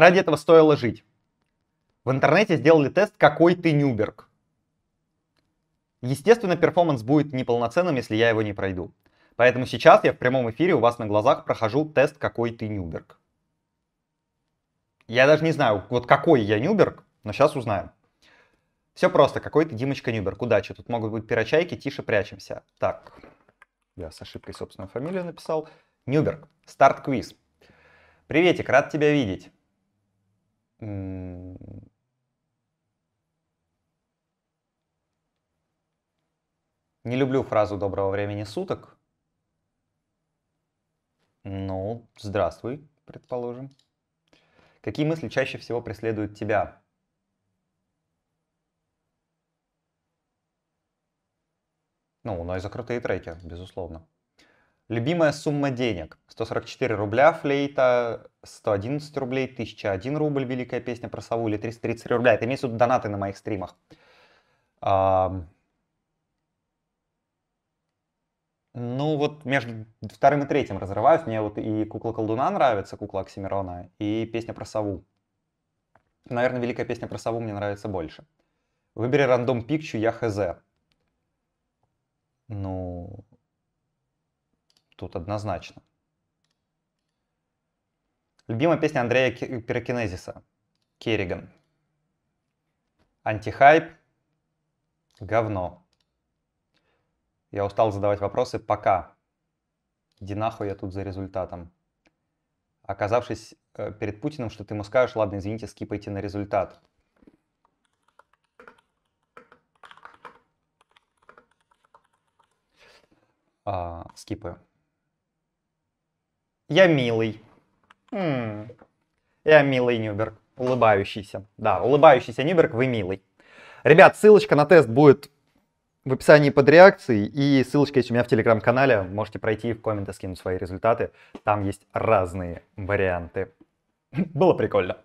ради этого стоило жить. В интернете сделали тест «Какой ты Нюберг?». Естественно, перформанс будет неполноценным, если я его не пройду. Поэтому сейчас я в прямом эфире у вас на глазах прохожу тест «Какой ты Нюберг?». Я даже не знаю, вот какой я Нюберг, но сейчас узнаем. Все просто, какой ты Димочка Нюберг. Удачи, тут могут быть пирочайки, тише прячемся. Так, я с ошибкой собственную фамилию написал. Нюберг, старт-квиз. Приветик, рад тебя видеть. Не люблю фразу «доброго времени суток». Ну, здравствуй, предположим. Какие мысли чаще всего преследуют тебя? Ну, и за крутые треки, безусловно. Любимая сумма денег. 144 рубля флейта, 111 рублей, 1001 рубль великая песня про сову или 330 рубля. Это виду донаты на моих стримах. А... Ну вот между вторым и третьим разрываюсь. Мне вот и кукла колдуна нравится, кукла Оксимирона, и песня про сову. Наверное, великая песня про сову мне нравится больше. Выбери рандом пикчу, я хз. Ну, тут однозначно. Любимая песня Андрея Пирокинезиса. Керриган. Антихайп. Говно. Я устал задавать вопросы. Пока. Иди нахуй я тут за результатом. Оказавшись э, перед Путиным, что ты ему скажешь, ладно, извините, скипайте на результат. А, скипаю. Я милый. М-м. Я милый Нюберг. Улыбающийся. Да, улыбающийся Нюберг, вы милый. Ребят, ссылочка на тест будет в описании под реакцией. И ссылочка есть у меня в телеграм-канале. Можете пройти в комменты скинуть свои результаты. Там есть разные варианты. Было прикольно.